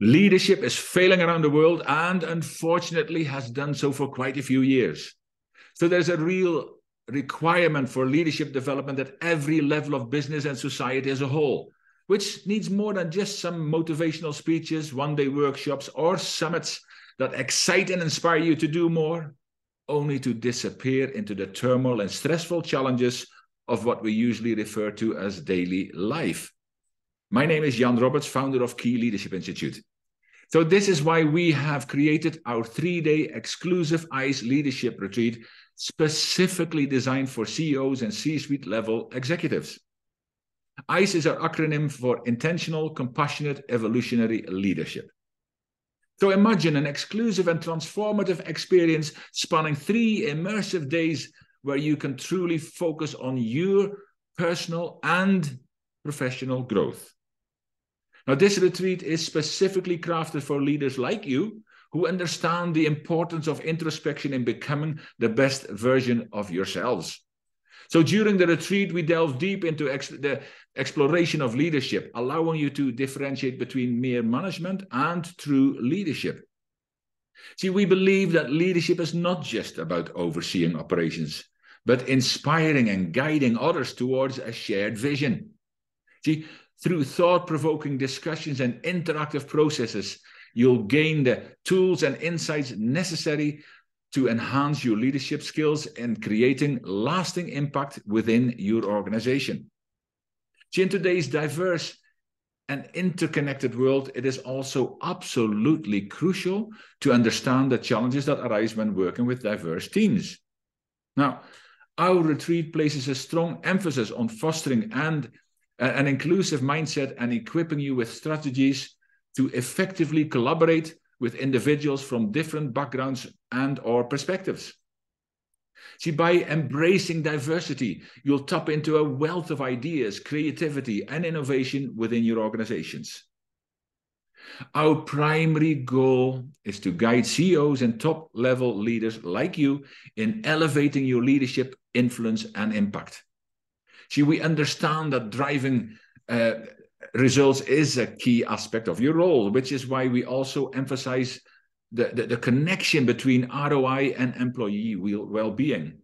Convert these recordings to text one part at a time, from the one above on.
Leadership is failing around the world and unfortunately has done so for quite a few years. So there's a real requirement for leadership development at every level of business and society as a whole, which needs more than just some motivational speeches, one day workshops, or summits that excite and inspire you to do more, only to disappear into the turmoil and stressful challenges of what we usually refer to as daily life. My name is Jan Robberts, founder of Key Leadership Institute. So, this is why we have created our three day exclusive ICE leadership retreat specifically designed for CEOs and C suite level executives. ICE is our acronym for Intentional, Compassionate, Evolutionary Leadership. So imagine an exclusive and transformative experience spanning three immersive days where you can truly focus on your personal and professional growth. Now, this retreat is specifically crafted for leaders like you who understand the importance of introspection in becoming the best version of yourselves. So during the retreat, we delve deep into ex the exploration of leadership, allowing you to differentiate between mere management and true leadership. See, we believe that leadership is not just about overseeing operations, but inspiring and guiding others towards a shared vision. See, through thought provoking discussions and interactive processes, you'll gain the tools and insights necessary to enhance your leadership skills and creating lasting impact within your organization. In today's diverse and interconnected world, it is also absolutely crucial to understand the challenges that arise when working with diverse teams. Now, our retreat places a strong emphasis on fostering and an inclusive mindset and equipping you with strategies to effectively collaborate with individuals from different backgrounds and or perspectives. See, by embracing diversity, you'll tap into a wealth of ideas, creativity, and innovation within your organizations. Our primary goal is to guide CEOs and top level leaders like you in elevating your leadership, influence, and impact. See, we understand that driving uh, results is a key aspect of your role, which is why we also emphasize the, the, the connection between ROI and employee well being.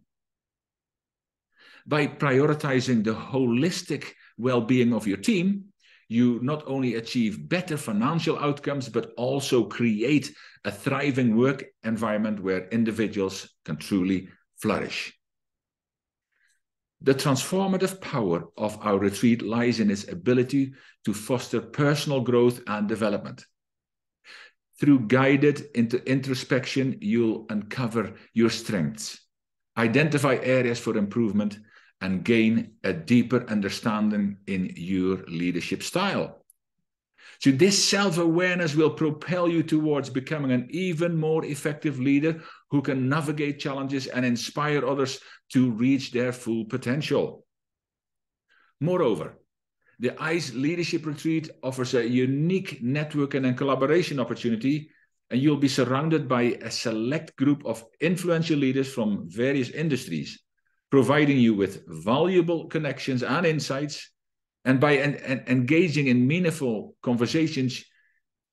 By prioritizing the holistic well being of your team, you not only achieve better financial outcomes, but also create a thriving work environment where individuals can truly flourish. The transformative power of our retreat lies in its ability to foster personal growth and development. Through guided introspection, you'll uncover your strengths, identify areas for improvement, and gain a deeper understanding in your leadership style. So, this self awareness will propel you towards becoming an even more effective leader who can navigate challenges and inspire others to reach their full potential. Moreover, the ICE Leadership Retreat offers a unique networking and collaboration opportunity, and you'll be surrounded by a select group of influential leaders from various industries, providing you with valuable connections and insights and by en en engaging in meaningful conversations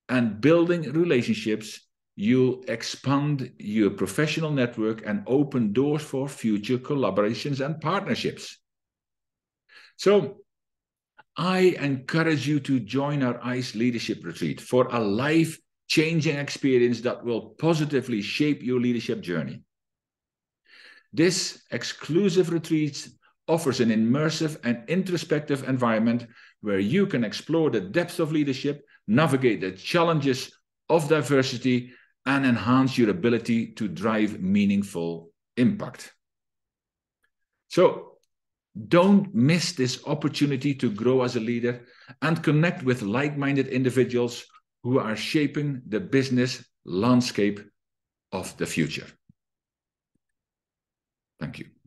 and building relationships, you'll expand your professional network and open doors for future collaborations and partnerships. So, I encourage you to join our ICE Leadership Retreat for a life changing experience that will positively shape your leadership journey. This exclusive retreat offers an immersive and introspective environment where you can explore the depths of leadership, navigate the challenges of diversity, and enhance your ability to drive meaningful impact. So, don't miss this opportunity to grow as a leader and connect with like minded individuals who are shaping the business landscape of the future. Thank you.